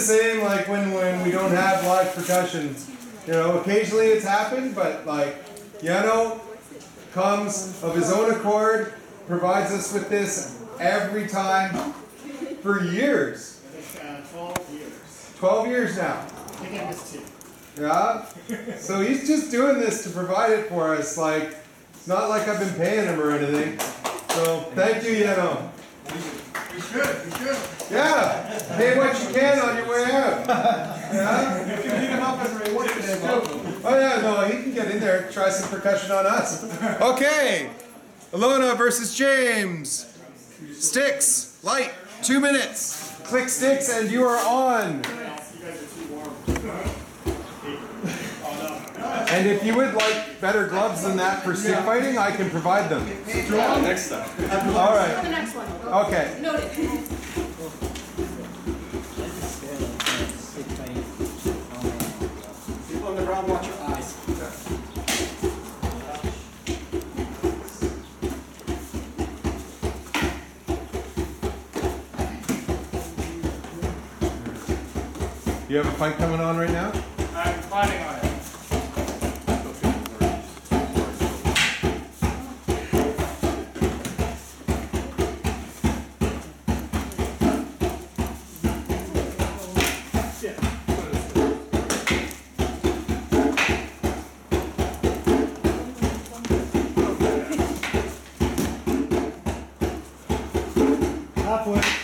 same like when when we don't have live percussion. You know, occasionally it's happened, but like Yano comes of his own accord, provides us with this every time for years. 12 years. 12 years now. Yeah. So he's just doing this to provide it for us. Like, it's not like I've been paying him or anything. So thank you, Yano. We should, we should. Yeah. Pay what you can on your way out. Yeah. If you need him up as a reward. Oh yeah, no, he can get in there, try some percussion on us. Okay. Alona versus James. Sticks, light, two minutes. Click sticks and you are on. You guys are too warm. And if you would like better gloves than that for stick fighting, I can provide them. Next time. All For right. the next one. Okay. Noted. People on the ground, watch your eyes. You have a fight coming on right now? I'm planning on it. Halfway.